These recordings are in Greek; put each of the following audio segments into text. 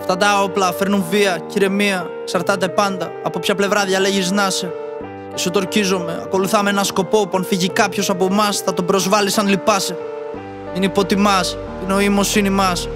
Αυτά τα όπλα φέρνουν βία και ηρεμία. Εξαρτάται πάντα από ποια πλευρά διαλέγεις να είσαι. Και σου τορκίζομαι. Ακολουθάμε ένα σκοπό που αν φύγει κάποιος από εμάς θα τον προσβάλλεις αν λυπάσαι. Μην υποτιμάς την νοημοσύνη μας.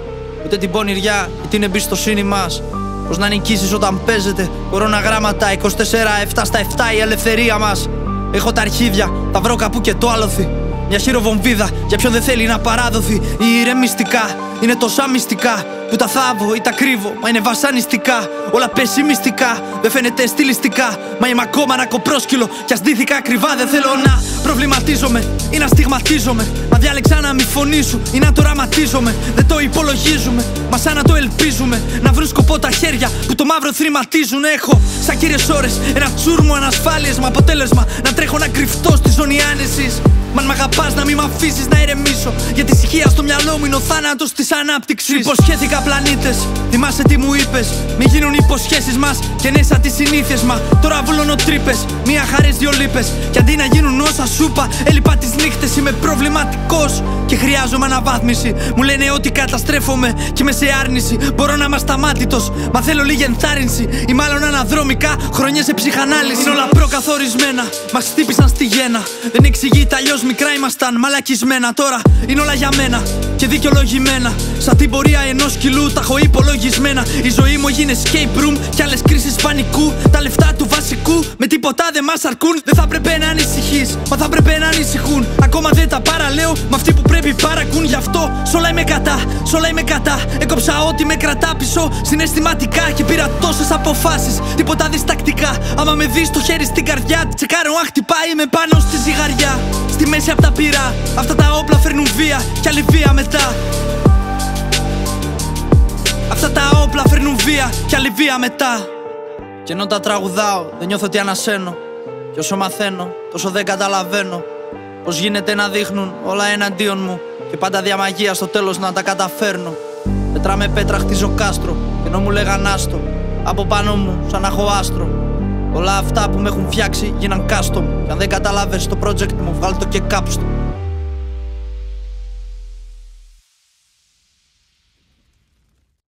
Ούτε την πονηριά ή την εμπιστοσύνη μας. Πώς να νικήσεις όταν παίζεται. Κορώνα γράμματα 24-7 στα 7 η ελευθερία μας. Έχω τα αρχίδια, τα βρω κάπου και το άλοθη. Μια χειροβομβίδα για ποιον δεν θέλει να παράδοθη. Η ηρεμιστικά είναι τόσα μυστικά που τα θάβω ή τα κρύβω. Μα είναι βασανιστικά, όλα πεσημιστικά. Δεν φαίνεται στιλιστικά. Μα είμαι ακόμα ένα κοπρόσκυλο. Κι ας ντύθηκα ακριβά, δεν θέλω να προβληματίζομαι ή να στιγματίζομαι. Μα διάλεξα να μη φωνήσω ή να το ραματίζομαι. Δεν το υπολογίζουμε, μα σαν να το ελπίζουμε. Να βρουν σκοπό τα χέρια που το μαύρο θρηματίζουν. Έχω σαν κύριες ώρες ένα τσούρμο ανασφάλειες. Μα αποτέλεσμα να τρέχω να κρυφτώ στη ζώνη άνεσης. Μα αν μ' αγαπάς να μην μ' αφήσεις να ηρεμήσω. Για τη ησυχία στο μυαλό μου είναι ο θάνατος της ανάπτυξης. Υποσχέθηκα πλανήτες, θυμάσαι τι μου είπες. Μην γίνουν υποσχέσεις μας και ναι σαν τις συνήθειες μα. Τώρα βουλώνω τρύπες, μία χαρέ, δύο λύπες. Και αντί να γίνουν όσα σούπα, έλειπα τις νύχτες. Είμαι προβληματικός και χρειάζομαι αναβάθμιση. Μου λένε ότι καταστρέφομαι και είμαι σε άρνηση. Μπορώ να είμαι ασταμάτητος, μα θέλω λίγη ενθάρρυνση. Ή μάλλον αναδρομικά χρόνια σε ψυχανάλυση. Είναι όλα προκαθορισμένα, μας χτύπησαν στη γέννα. Δεν εξηγείται αλλιώς μικρά ήμασταν μαλακισμένα. Τώρα είναι όλα για μένα και δικαιολογημένα. Σαν την πορεία ενός κιλού τα έχω υπολογισμένα. Η ζωή μου έγινε escape room και άλλες κρίσεις πανικού. Τα λεφτά του βασικού με τίποτα δεν μας αρκούν. Δεν θα πρέπει να ανησυχείς, μα θα πρέπει να ανησυχούν. Ακόμα δεν τα παραλέω με αυτοί που πρέπει παρακούν. Γι' αυτό σ' όλα είμαι κατά, σ' όλα είμαι κατά. Έκοψα ό,τι με κρατά πίσω συναισθηματικά και πήρα τόσες αποφάσεις. Τίποτα διστακτικά. Άμα με δεις το χέρι στην καρδιά, τσεκάρω αν χτυπάει με πάνω στη ζυγαριά. Στη μέση απ' τα πυρά. Αυτά τα όπλα φέρνουν βία και άλλη βία μετά. Αυτά τα όπλα φέρνουν βία και άλλη βία μετά. Και ενώ τα τραγουδάω, δεν νιώθω ότι ανασένω. Και όσο μαθαίνω, τόσο δεν καταλαβαίνω. Πώς γίνεται να δείχνουν όλα εναντίον μου. Και πάντα διαμαγεία στο τέλος να τα καταφέρνω. Πέτρα με πέτρα χτίζω κάστρο. Και ενώ μου λέγαν άστο, από πάνω μου σαν να έχω άστρο. Όλα αυτά που με έχουν φτιάξει γίναν custom. Και αν δεν καταλάβες το project μου, βγάλ το και κάψτο.